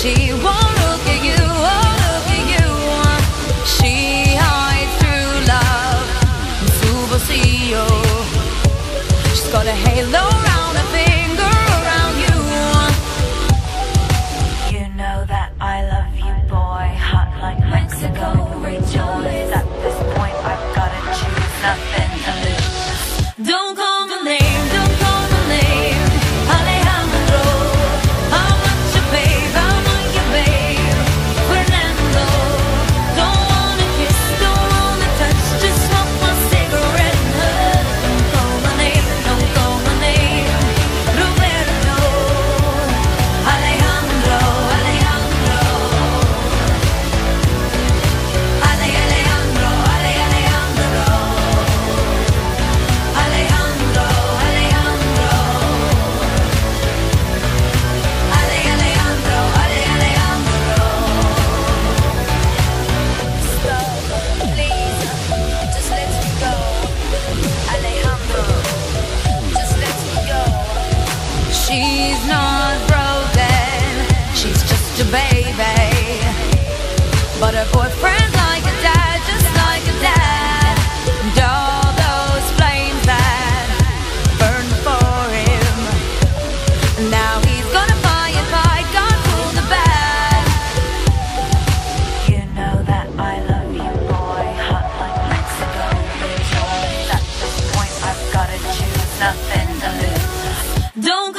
She won't look at you, look at you. She hides through love, superseo. She's got a halo around Not broken, she's just a baby. But her boyfriend's like a dad, just like a dad. And all those flames that for him. Now he's gonna the. You know that I love you, boy. Hot like Mexico. At this point, I've gotta choose nothing to lose. Don't